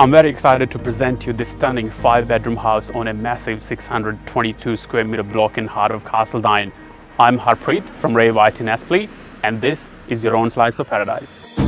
I'm very excited to present you this stunning five bedroom house on a massive 622 square meter block in heart of Carseldine. I'm Harpreet from Ray White in Aspley and this is your own slice of paradise.